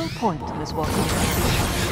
No point Miss Walker.